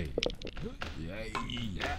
い。いやいや。